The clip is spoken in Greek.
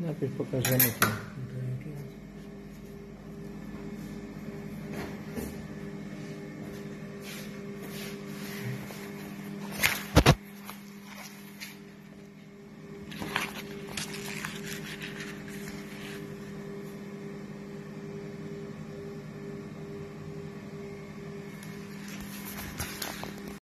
Να, теперь покажи мне.